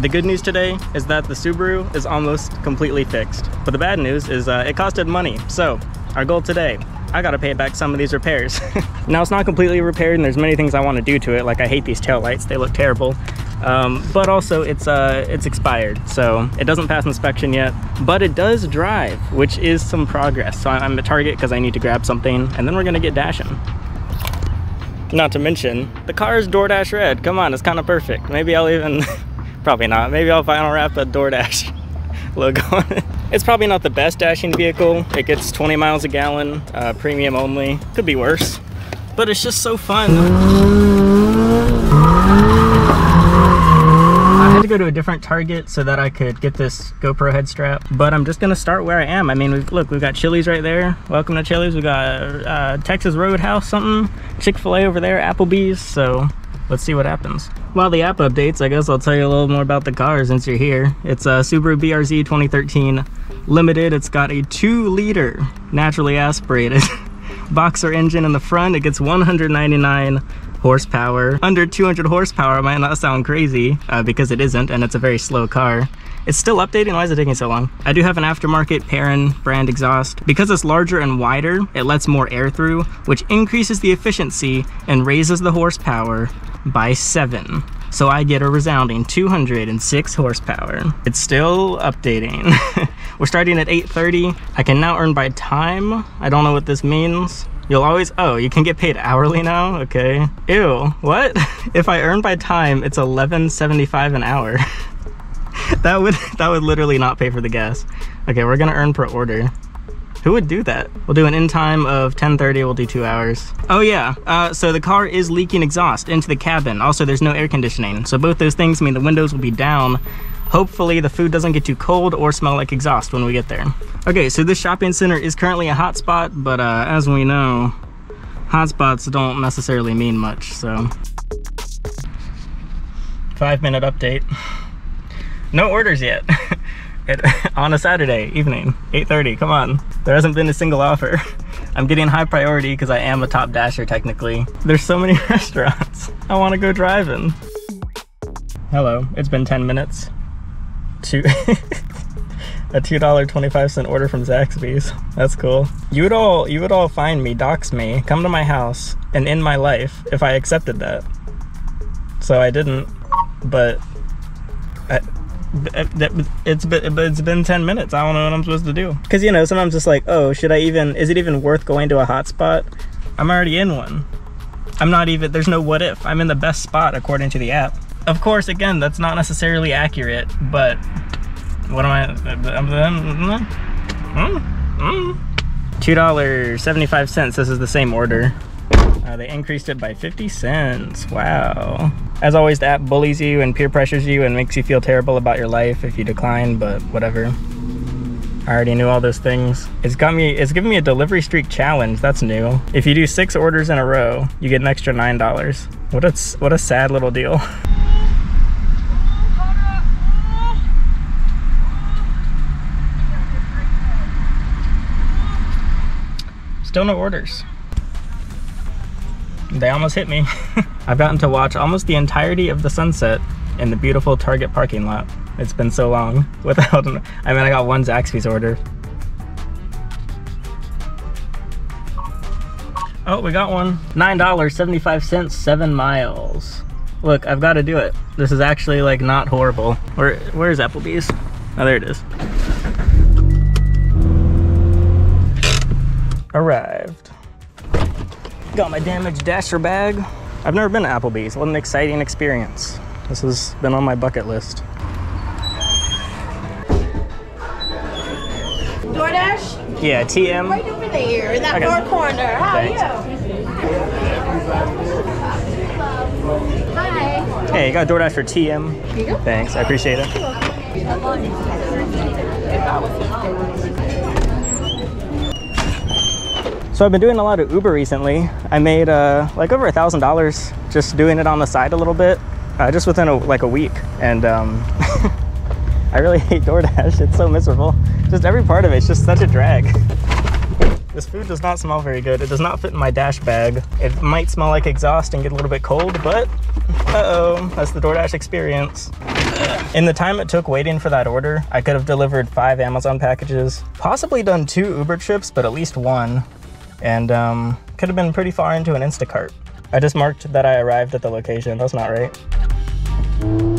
The good news today is that the Subaru is almost completely fixed. But the bad news is uh, it costed money. So our goal today, I gotta pay back some of these repairs. now it's not completely repaired and there's many things I wanna do to it. Like I hate these tail lights, they look terrible. Um, but also it's uh, it's expired, so it doesn't pass inspection yet, but it does drive, which is some progress. So I'm at Target because I need to grab something, and then we're gonna get dashing. Not to mention, the car is DoorDash red. Come on, it's kind of perfect. Maybe I'll even, probably not, maybe I'll vinyl wrap a DoorDash logo on it. It's probably not the best dashing vehicle. It gets 20 miles a gallon, uh, premium only. Could be worse, but it's just so fun I had to go to a different Target so that I could get this GoPro head strap, but I'm just gonna start where I am. I mean, we've, look, we've got Chili's right there. Welcome to Chili's. We got uh, Texas Roadhouse something, Chick-fil-A over there, Applebee's, so let's see what happens. While the app updates, I guess I'll tell you a little more about the car since you're here. It's a Subaru BRZ 2013 Limited. It's got a two liter naturally aspirated boxer engine in the front. It gets 199 horsepower. Under 200 horsepower might not sound crazy uh, because it isn't and it's a very slow car. It's still updating, why is it taking so long? I do have an aftermarket Perrin brand exhaust. Because it's larger and wider, it lets more air through, which increases the efficiency and raises the horsepower by seven. So I get a resounding 206 horsepower. It's still updating. We're starting at 8.30. I can now earn by time. I don't know what this means. You'll always, oh, you can get paid hourly now? Okay. Ew, what? if I earn by time, it's 11.75 an hour. that would, that would literally not pay for the gas. Okay, we're gonna earn per order. Who would do that? We'll do an in time of 10.30, we'll do two hours. Oh yeah, uh, so the car is leaking exhaust into the cabin. Also, there's no air conditioning. So both those things mean the windows will be down Hopefully the food doesn't get too cold or smell like exhaust when we get there. Okay, so this shopping center is currently a hotspot, but uh, as we know, hotspots don't necessarily mean much, so. Five minute update. No orders yet. it, on a Saturday evening, 8.30, come on. There hasn't been a single offer. I'm getting high priority because I am a top dasher technically. There's so many restaurants. I wanna go driving. Hello, it's been 10 minutes two a two dollar twenty five cent order from Zaxby's. That's cool. You would all you would all find me, dox me, come to my house, and end my life if I accepted that. So I didn't, but it's been it's been 10 minutes i don't know what i'm supposed to do because you know sometimes it's like oh should i even is it even worth going to a hotspot i'm already in one i'm not even there's no what if i'm in the best spot according to the app of course, again, that's not necessarily accurate, but what am I? Hmm, hmm. $2.75. This is the same order. Uh, they increased it by 50 cents. Wow. As always, the app bullies you and peer pressures you and makes you feel terrible about your life if you decline, but whatever. I already knew all those things. It's got me, it's giving me a delivery streak challenge. That's new. If you do six orders in a row, you get an extra $9. What a, what a sad little deal. Still no orders. They almost hit me. I've gotten to watch almost the entirety of the sunset in the beautiful Target parking lot. It's been so long without, I mean, I got one Zaxby's order. Oh, we got one. $9.75, seven miles. Look, I've got to do it. This is actually like not horrible. Where, where's Applebee's? Oh, there it is. arrived. Got my damaged dasher bag. I've never been to Applebee's. What an exciting experience. This has been on my bucket list. DoorDash? Yeah, TM. Right over there in that okay. far corner. How Thanks. are you? Hi. Hey, you got DoorDash for TM. Here you go. Thanks, I appreciate it. So I've been doing a lot of Uber recently. I made uh, like over a thousand dollars just doing it on the side a little bit, uh, just within a, like a week. And um, I really hate DoorDash. It's so miserable. Just every part of it, it's just such a drag. This food does not smell very good. It does not fit in my dash bag. It might smell like exhaust and get a little bit cold, but uh-oh, that's the DoorDash experience. In the time it took waiting for that order, I could have delivered five Amazon packages, possibly done two Uber trips, but at least one, and um, could have been pretty far into an Instacart. I just marked that I arrived at the location. That's not right.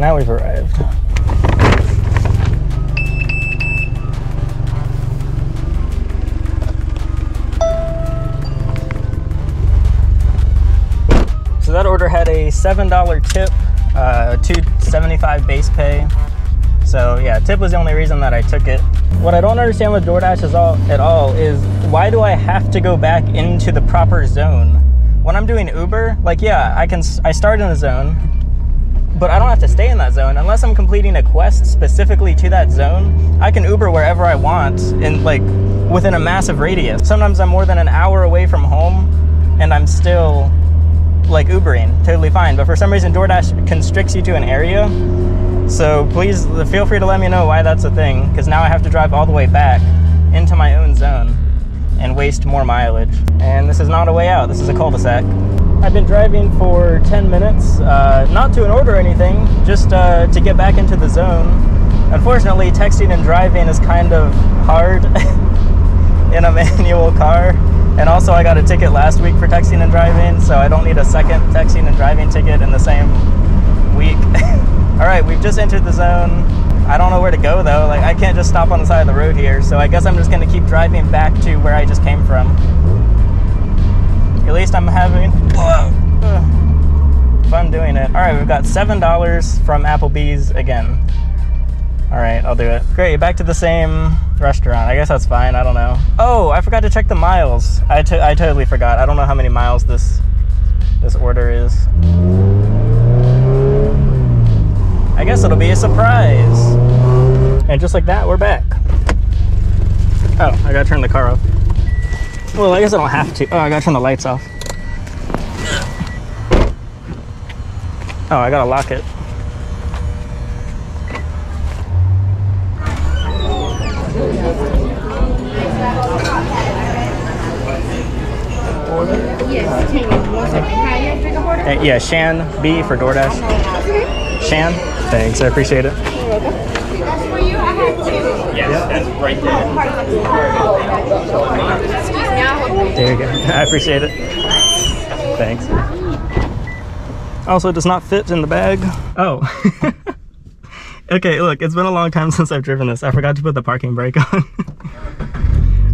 Now we've arrived. So that order had a $7 tip, uh, 275 base pay. So yeah, tip was the only reason that I took it. What I don't understand with DoorDash is all, at all is why do I have to go back into the proper zone? When I'm doing Uber, like yeah, I can I start in a zone, but I don't have to stay in that zone unless I'm completing a quest specifically to that zone. I can Uber wherever I want in like within a massive radius. Sometimes I'm more than an hour away from home and I'm still like Ubering, totally fine. But for some reason DoorDash constricts you to an area. So please feel free to let me know why that's a thing because now I have to drive all the way back into my own zone and waste more mileage. And this is not a way out, this is a cul-de-sac. I've been driving for 10 minutes, uh, not to an order or anything, just uh, to get back into the zone. Unfortunately, texting and driving is kind of hard in a manual car. And also, I got a ticket last week for texting and driving, so I don't need a second texting and driving ticket in the same week. All right, we've just entered the zone. I don't know where to go though. Like, I can't just stop on the side of the road here, so I guess I'm just gonna keep driving back to where I just came from. At least I'm having Ugh. fun doing it. All right, we've got seven dollars from Applebee's again. All right, I'll do it. Great, back to the same restaurant. I guess that's fine. I don't know. Oh, I forgot to check the miles. I, I totally forgot. I don't know how many miles this this order is. I guess it'll be a surprise. And just like that, we're back. Oh, I gotta turn the car off. Well, I guess I don't have to. Oh, I gotta turn the lights off. Oh, I gotta lock it. Yes, hang on one second. Hi, you drink a order? Uh, yeah, Shan B for DoorDash. Shan, thanks. I appreciate it. That's for you. I have two. Yes, that's right there. Excuse me, I'll hold it. There you go. I appreciate it. Thanks. Also, it does not fit in the bag. Oh. okay, look, it's been a long time since I've driven this. I forgot to put the parking brake on.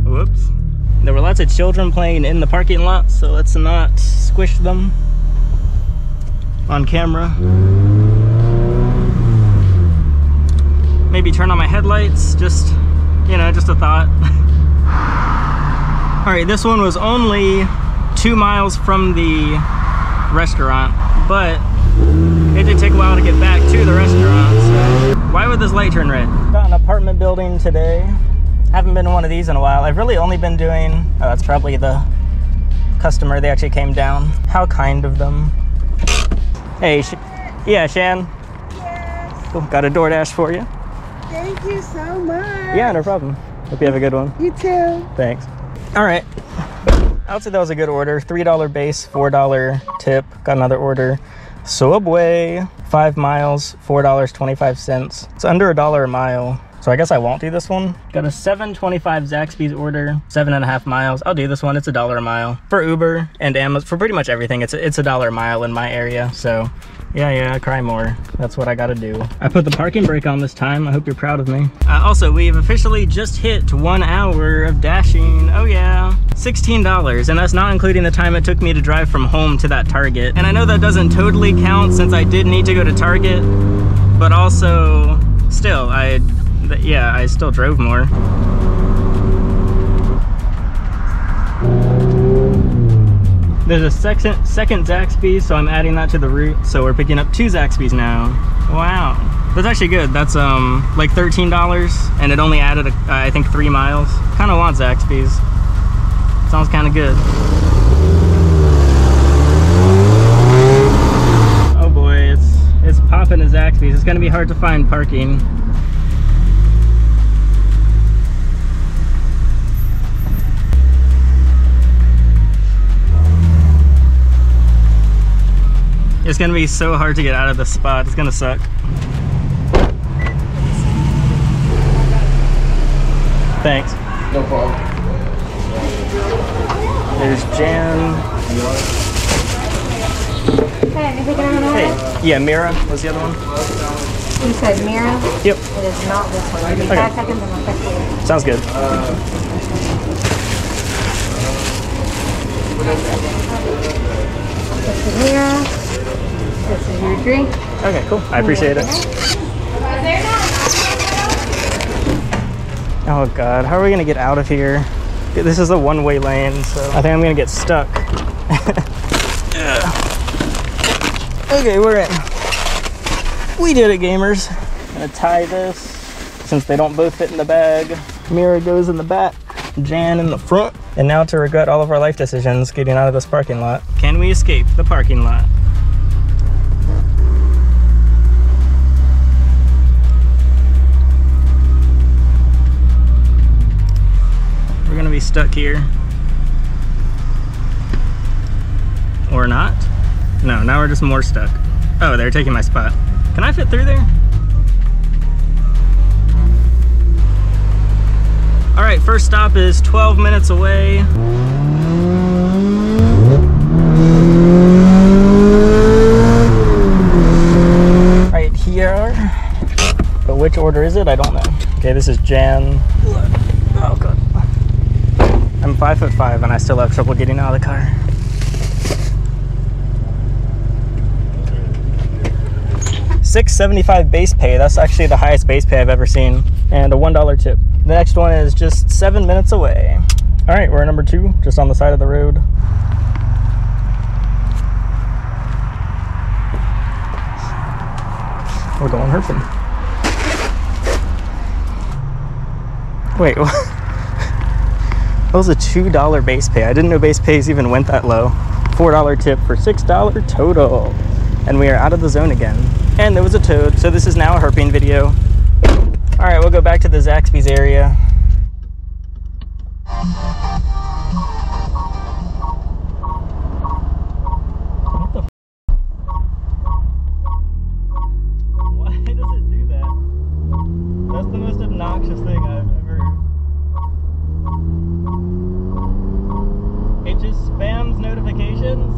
Whoops. There were lots of children playing in the parking lot, so let's not squish them on camera. Maybe turn on my headlights, just, you know, just a thought. All right, this one was only two miles from the restaurant, but it did take a while to get back to the restaurant. So why would this light turn red? Got an apartment building today. Haven't been in one of these in a while. I've really only been doing, oh, that's probably the customer. They actually came down. How kind of them. Hey, Sh- yeah, Shan. Yes. Cool. Got a DoorDash for you. Thank you so much. Yeah, no problem. Hope you have a good one. You too. Thanks. All right. I would say that was a good order. $3 base, $4 tip. Got another order. Subway, five miles, $4.25. It's under a dollar a mile. So I guess I won't do this one. Got a 725 Zaxby's order, seven and a half miles. I'll do this one. It's a dollar a mile for Uber and Amazon for pretty much everything. It's a, it's a dollar a mile in my area. So yeah, yeah, cry more. That's what I gotta do. I put the parking brake on this time. I hope you're proud of me. Uh, also, we've officially just hit one hour of dashing. Oh yeah. $16, and that's not including the time it took me to drive from home to that Target. And I know that doesn't totally count since I did need to go to Target, but also, still, I, yeah, I still drove more. There's a second second Zaxby's, so I'm adding that to the route. So we're picking up two Zaxby's now. Wow, that's actually good. That's um like thirteen dollars, and it only added I think three miles. Kind of want Zaxby's. Sounds kind of good. Oh boy, it's it's popping a Zaxby's. It's gonna be hard to find parking. It's gonna be so hard to get out of this spot. It's gonna suck. Thanks. No problem. There's Jan. Hey, anything on that? Hey, yeah, Mira was the other one. You said Mira? Yep, It is not this one. Give me Okay. five seconds and I'll fix it. sounds good. This is Mira. This is your drink. Okay, cool. I appreciate it. Oh god, how are we gonna get out of here? This is a one-way lane, so I think I'm gonna get stuck. okay, we're in. We did it, gamers. gonna tie this since they don't both fit in the bag. Mira goes in the back, Jan in the front. And now to regret all of our life decisions getting out of this parking lot. Can we escape the parking lot? Be stuck here. Or not. No, now we're just more stuck. Oh, they're taking my spot. Can I fit through there? All right, first stop is 12 minutes away. Right here. But which order is it? I don't know. Okay, this is Jan. Five foot five and I still have trouble getting out of the car. Six seventy-five base pay. That's actually the highest base pay I've ever seen, and a one dollar tip. The next one is just seven minutes away. All right, we're at number two, just on the side of the road. We're going herping. Wait, what? That was a $2 base pay. I didn't know base pays even went that low. $4 tip for $6 total. And we are out of the zone again. And there was a toad, so this is now a herping video. All right, we'll go back to the Zaxby's area. What the f- Why does it do that? That's the most obnoxious thing I've ever. It just spams notifications.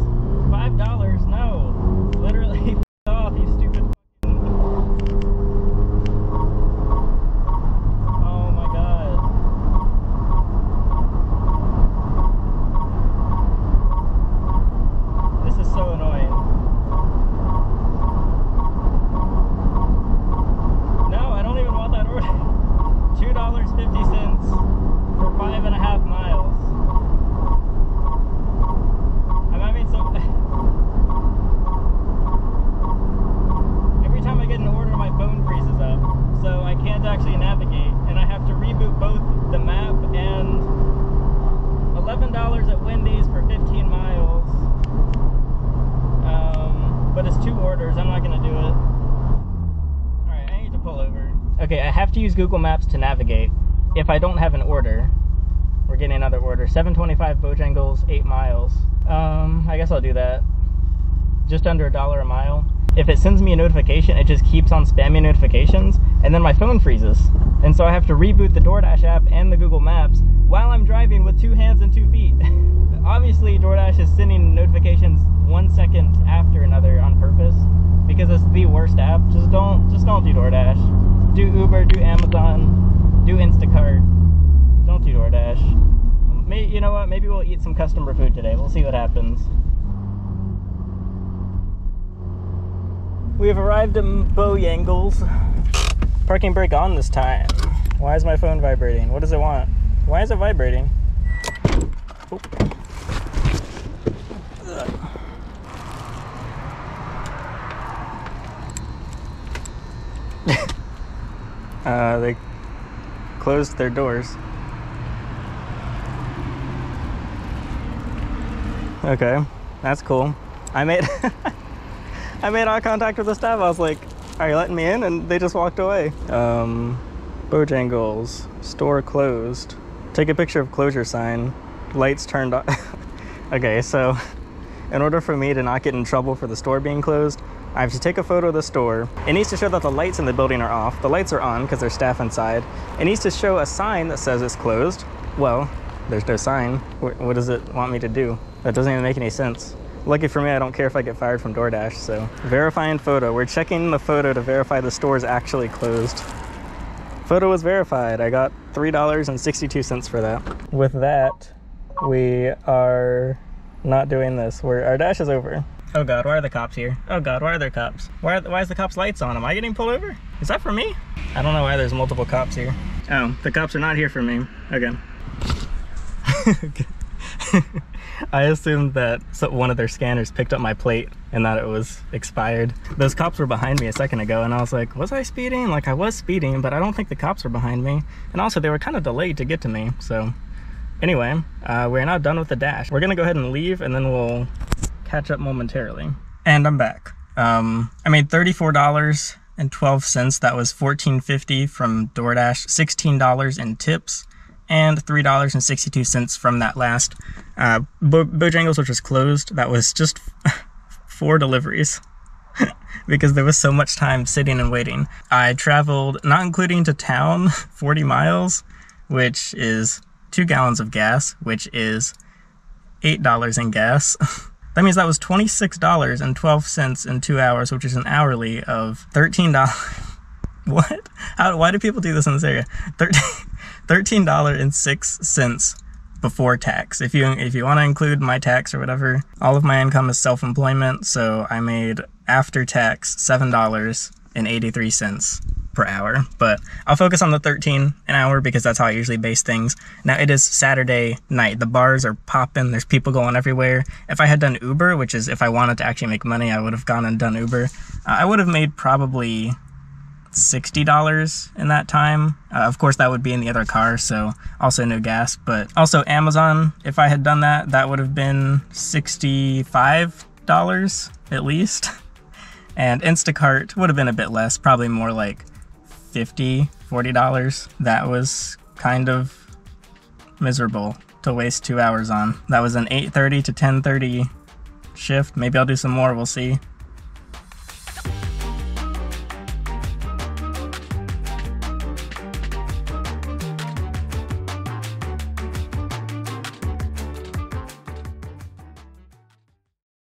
Five dollars? No. Literally f- off, you stupid. f***ing- Oh my god. This is so annoying. No, I don't even want that order. Two dollars fifty cents for five and a half miles. I'm having so. Every time I get an order, my phone freezes up, so I can't actually navigate, and I have to reboot both the map and eleven dollars at Wendy's for fifteen miles. Um, but it's two orders. I'm not gonna do it. Alright, I need to pull over. Okay, I have to use Google Maps to navigate. If I don't have an order, we're getting another order. 725 Bojangles, 8 miles. Um, I guess I'll do that. Just under a dollar a mile. If it sends me a notification, it just keeps on spamming notifications, and then my phone freezes. And so I have to reboot the DoorDash app and the Google Maps while I'm driving with two hands and two feet. Obviously, DoorDash is sending notifications one second after another on purpose because it's the worst app. Just don't, just don't do DoorDash. Do Uber, do Amazon, do Instacart. Don't do DoorDash. May, you know what? Maybe we'll eat some customer food today. We'll see what happens. We have arrived at Bojangles. Parking brake on this time. Why is my phone vibrating? What does it want? Why is it vibrating? Uh, they closed their doors. Okay, that's cool. I made I made eye contact with the staff. I was like, "Are you letting me in?" And they just walked away. Um, Bojangles store closed. Take a picture of closure sign. Lights turned off. okay, so in order for me to not get in trouble for the store being closed, I have to take a photo of the store. It needs to show that the lights in the building are off. The lights are on because there's staff inside. It needs to show a sign that says it's closed. Well, there's no sign. What does it want me to do? That doesn't even make any sense. Lucky for me, I don't care if I get fired from DoorDash, so. Verifying photo. We're checking the photo to verify the store is actually closed. Photo was verified. I got $3.62 for that. With that, we are not doing this. We're, our dash is over. Oh god, why are the cops here? Oh god, why are there cops? Why, are, why is the cops lights on? Am I getting pulled over? Is that for me? I don't know why there's multiple cops here. Oh, the cops are not here for me. Okay. I assumed that one of their scanners picked up my plate and that it was expired. Those cops were behind me a second ago and I was like, was I speeding? Like I was speeding, but I don't think the cops were behind me. And also they were kind of delayed to get to me. So anyway, uh, we're now done with the dash. We're gonna go ahead and leave and then we'll catch up momentarily. And I'm back. Um, I made $34.12. That was $14.50 from DoorDash, $16 in tips and $3.62 from that last uh, Bo- Bojangles, which was closed. That was just four deliveries because there was so much time sitting and waiting. I traveled, not including to town, 40 miles, which is two gallons of gas, which is $8 in gas. That means that was $26.12 in two hours, which is an hourly of $13. what? How, why do people do this in this area? 13 $13.06 before tax. If you if you want to include my tax or whatever, all of my income is self-employment, so I made after tax $7.83 per hour. But I'll focus on the 13 an hour because that's how I usually base things. Now it is Saturday night. The bars are popping. There's people going everywhere. If I had done Uber, which is if I wanted to actually make money, I would have gone and done Uber. Uh, I would have made probably $60 in that time. Uh, of course, that would be in the other car, so also no gas. But also, Amazon, if I had done that, that would have been $65 at least. And Instacart would have been a bit less, probably more like $50, $40. That was kind of miserable to waste two hours on. That was an 8.30 to 10.30 shift. Maybe I'll do some more, we'll see.